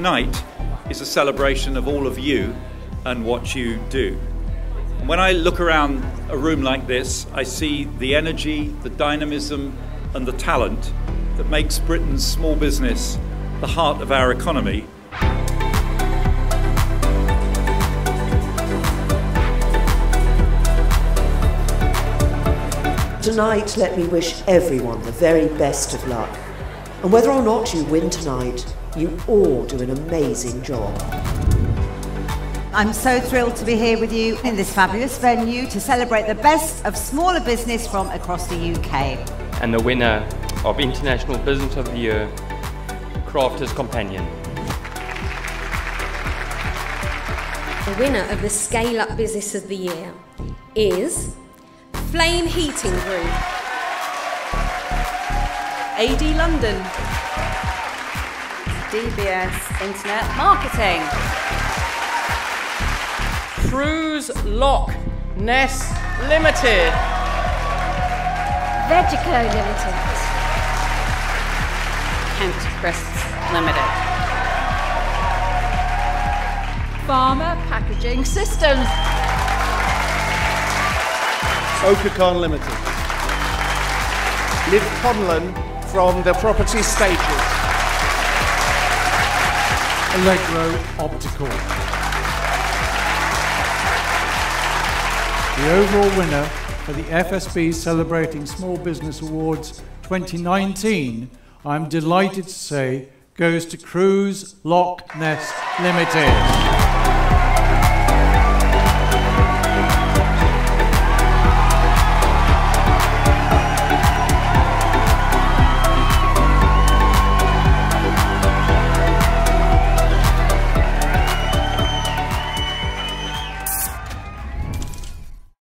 tonight is a celebration of all of you and what you do. When I look around a room like this, I see the energy, the dynamism, and the talent that makes Britain's small business the heart of our economy. Tonight, let me wish everyone the very best of luck. And whether or not you win tonight, you all do an amazing job. I'm so thrilled to be here with you in this fabulous venue to celebrate the best of smaller business from across the UK. And the winner of International Business of the Year, Crafters Companion. The winner of the Scale Up Business of the Year is Flame Heating Group. AD London. DBS Internet Marketing. Cruise Loch Ness Limited. Vegico Limited. Kent Crests Limited. Farmer Packaging Systems. Okacon Limited. Liv Conlon from the Property Stages. Allegro Optical. The overall winner for the FSB Celebrating Small Business Awards 2019, I'm delighted to say, goes to Cruise Loch Ness Limited.